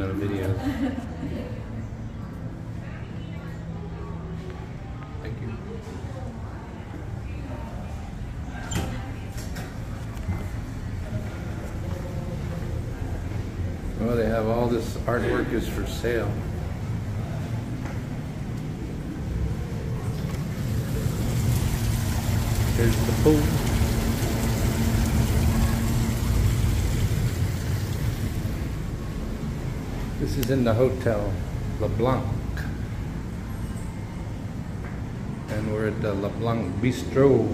videos. Thank you. Well, they have all this artwork is for sale. There's the pool. This is in the Hotel LeBlanc. And we're at the LeBlanc Bistro.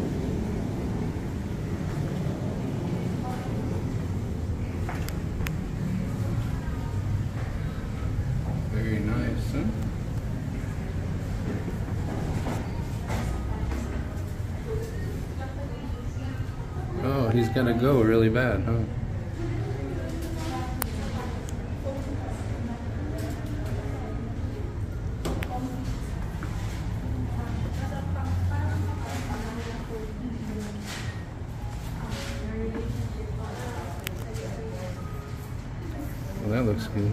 Very nice, huh? Oh, he's gonna go really bad, huh? Well, that looks good.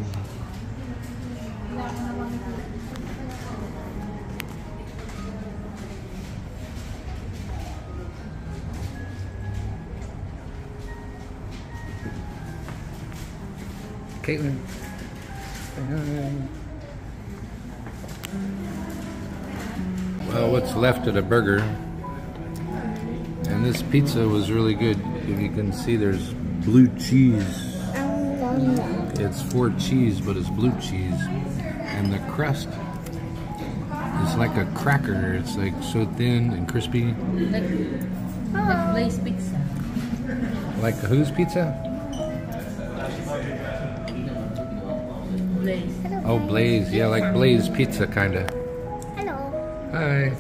Caitlin. Well, what's left of the burger. And this pizza was really good. If you can see, there's blue cheese. It's four cheese, but it's blue cheese. And the crust is like a cracker. It's like so thin and crispy. Like, like Blaze Pizza. Like whose pizza? Blaze. Oh, Blaze. Yeah, like Blaze pizza, kind of. Hello. Hi.